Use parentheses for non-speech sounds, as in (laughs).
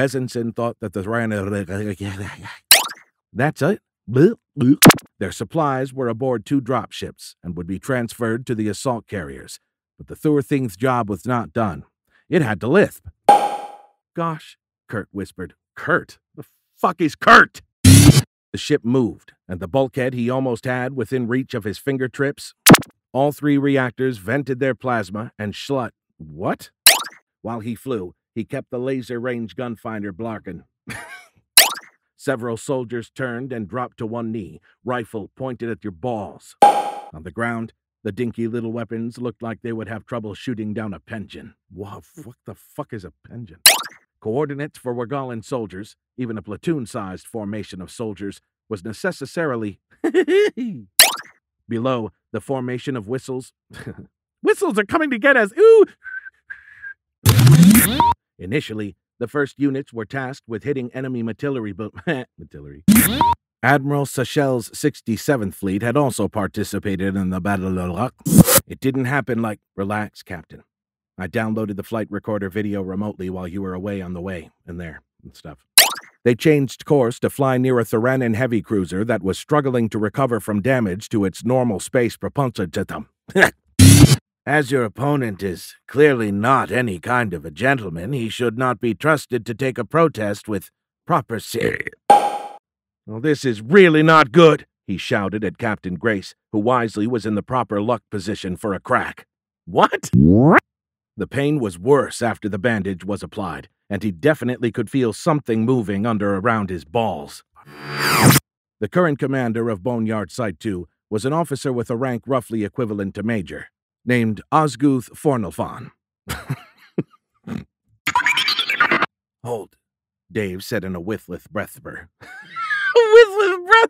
Bezenson thought that the That's it. Their supplies were aboard two dropships and would be transferred to the assault carriers. But the Thur thing's job was not done. It had to lisp. Gosh, Kurt whispered. Kurt? The fuck is Kurt? The ship moved, and the bulkhead he almost had within reach of his fingertips. All three reactors vented their plasma and schlut. What? While he flew, he kept the laser range gunfinder blarking. Several soldiers turned and dropped to one knee, rifle pointed at your balls. On the ground, the dinky little weapons looked like they would have trouble shooting down a pension. Wow, what the fuck is a pension? Coordinates for Wurgalan soldiers, even a platoon sized formation of soldiers, was necessarily (laughs) below the formation of whistles. (laughs) whistles are coming to get us! Ooh! Initially, the first units were tasked with hitting enemy artillery. (laughs) Admiral Seychelles' 67th Fleet had also participated in the Battle of Luck. It didn't happen like, relax, Captain. I downloaded the flight recorder video remotely while you were away on the way, and there, and stuff. They changed course to fly near a Thuranin heavy cruiser that was struggling to recover from damage to its normal space propulsion system. (laughs) As your opponent is clearly not any kind of a gentleman, he should not be trusted to take a protest with proper serious. Well, this is really not good, he shouted at Captain Grace, who wisely was in the proper luck position for a crack. What? The pain was worse after the bandage was applied, and he definitely could feel something moving under around his balls. The current commander of Boneyard Site 2 was an officer with a rank roughly equivalent to major, named Osguth Fornelfon. Hold, Dave said in a withless breathber. withless breath. (laughs)